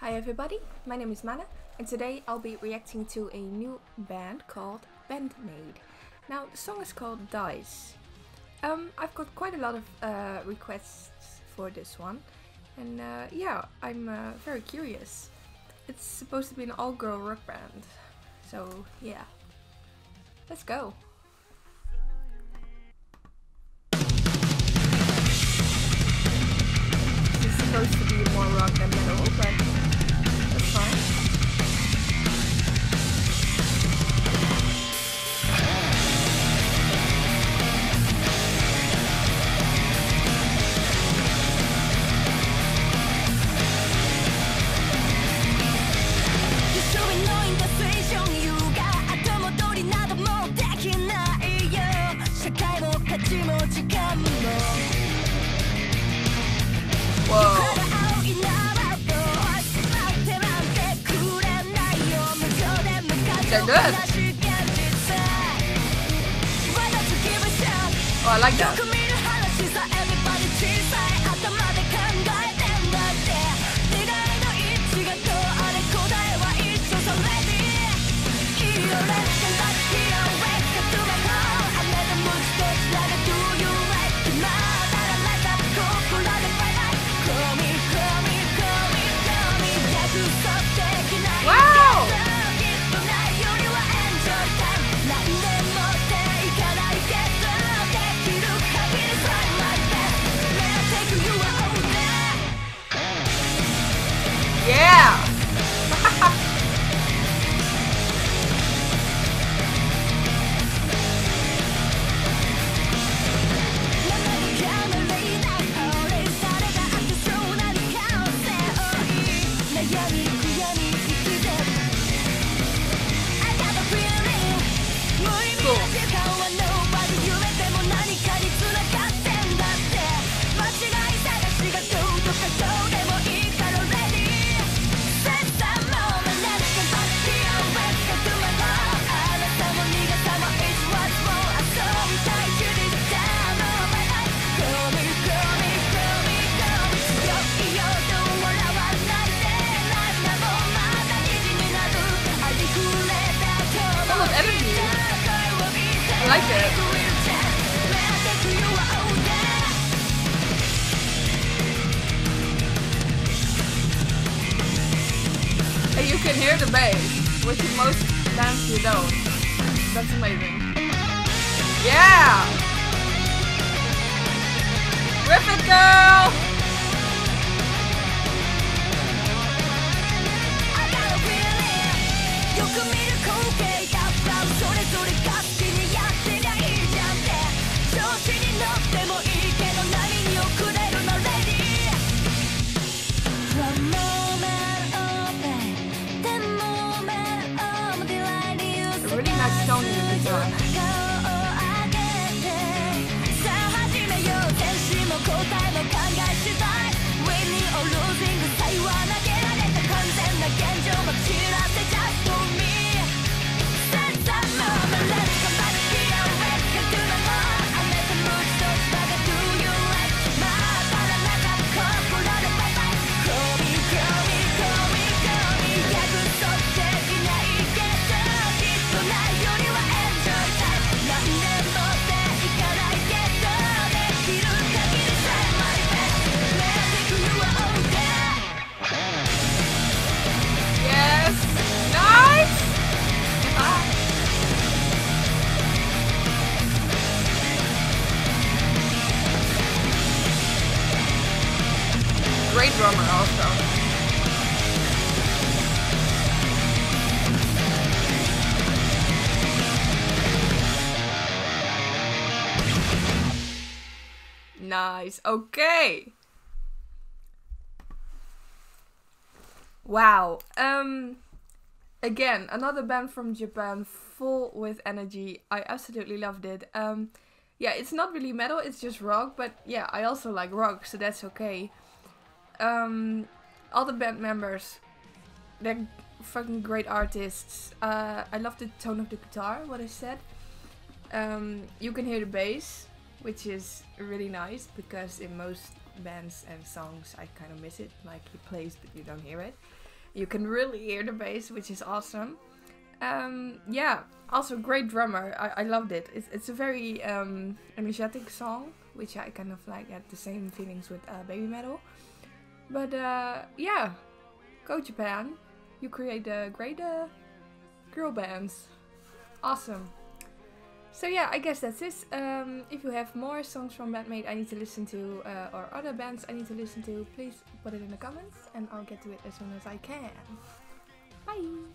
Hi everybody, my name is Mana and today I'll be reacting to a new band called Band-Maid. Now the song is called Dice. Um, I've got quite a lot of uh, requests for this one and uh, yeah, I'm uh, very curious. It's supposed to be an all-girl rock band, so yeah, let's go. Supposed to be more rock than metal, but They're good. Oh, I like that. You can hear the bass, which most bands you don't. That's amazing. Yeah! Rip it, girl! A really nice tone in the guitar. Great drummer also. Nice. Okay. Wow. Um again, another band from Japan full with energy. I absolutely loved it. Um yeah, it's not really metal, it's just rock, but yeah, I also like rock, so that's okay. Um all the band members they're fucking great artists. Uh I love the tone of the guitar, what I said. Um you can hear the bass, which is really nice because in most bands and songs I kind of miss it. Like he plays but you don't hear it. You can really hear the bass, which is awesome. Um, yeah, also great drummer. I, I loved it. It's, it's a very um, energetic song, which I kind of like had the same feelings with uh, Babymetal. But uh, yeah, go Japan. You create uh, great uh, girl bands. Awesome. So yeah, I guess that's it. Um, if you have more songs from Band-Maid I need to listen to, uh, or other bands I need to listen to, please put it in the comments and I'll get to it as soon as I can. Bye!